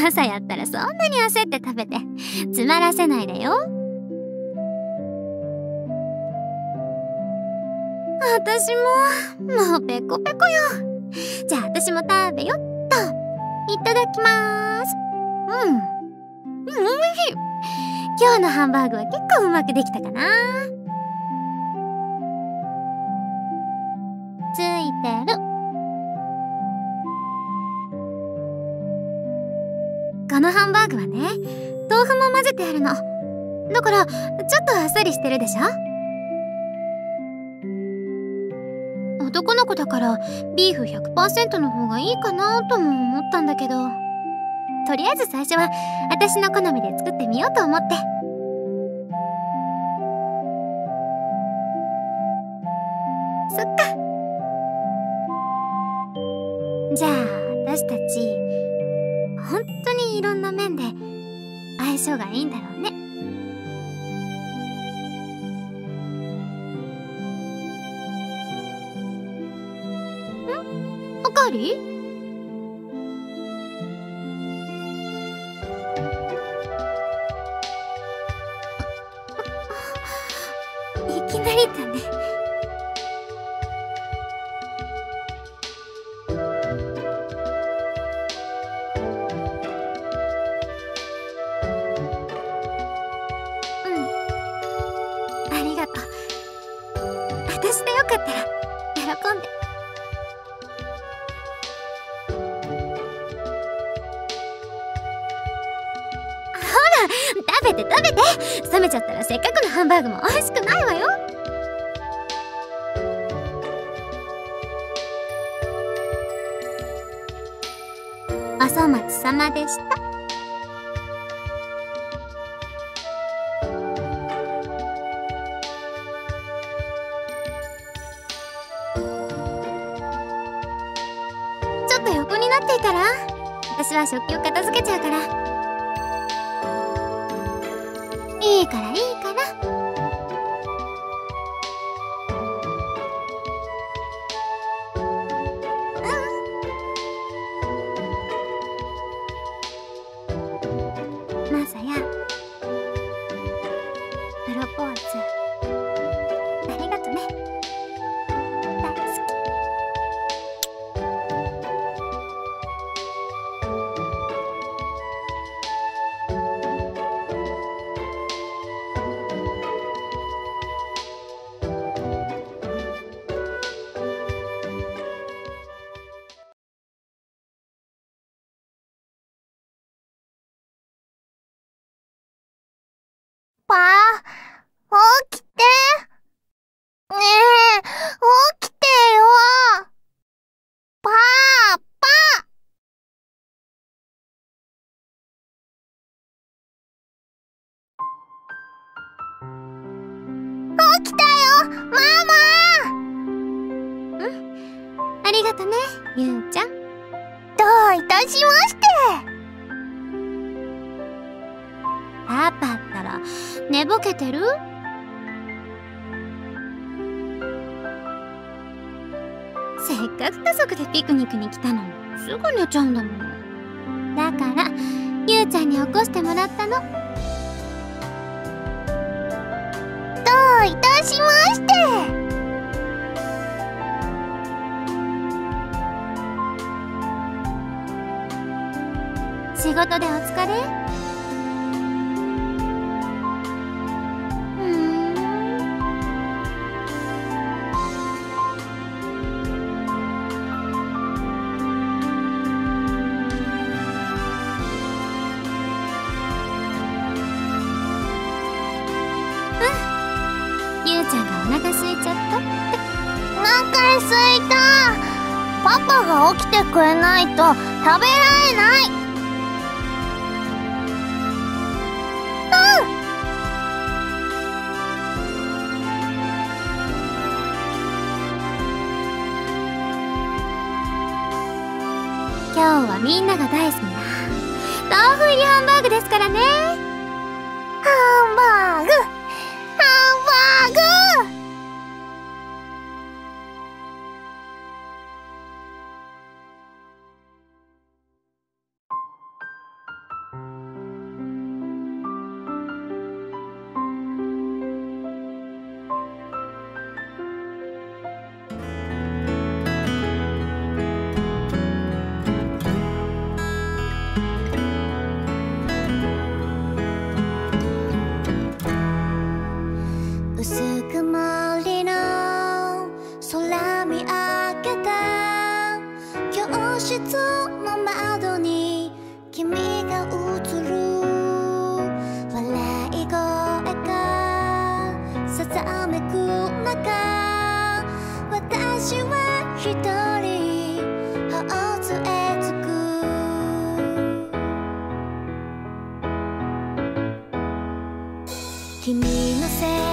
マサやったらそんなに焦って食べて詰まらせないでよ。私ももうペコペコよ。じゃあ私も食べよっと。いただきまーす。うん。うんおいしい。今日のハンバーグは結構うまくできたかな。ついてる。このハンバーグはね豆腐も混ぜてあるの。だからちょっとあっさりしてるでしょ？男の子だからビーフ100%の方がいいかなとも思ったんだけど。とりあえず最初は私の好みで作ってみようと思って。そっか。じゃあ私たち本当にいろんな面で相性がいいんだろうね。ん？おかわり？いきなりだね。かったら喜んで。ほら食べて食べて。冷めちゃったらせっかくのハンバーグも美味しくないわよ。お粗末様でした。っと横になっていたら？私は食器を片付けちゃうから。いいからいいから。パー、起きて。ねえ、起きてよ。パー、パー。起きたよ、ママ。ありがとねゆうちゃんどういたしまして。パパったら寝ぼけてる？せっかく家族でピクニックに来たのにすぐ寝ちゃうんだもんだからゆうちゃんに起こしてもらったの。どういたしまして。仕事でお疲れ。すいた。パパが起きてくれないと食べられない。今日はみんなが大好きな豆腐入りハンバーグですからね。薄曇りの空見上げた。教室の窓に君が映る。笑い声がささめく。中私は一人頬杖つく。君のせい